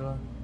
吃了。